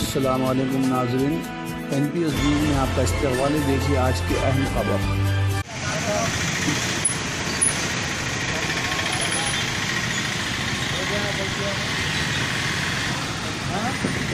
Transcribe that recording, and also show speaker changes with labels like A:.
A: अल्लाम नाजरीन N P S news में आपका इस्तेवाल देखिए आज की अहम खबर।
B: हाँ?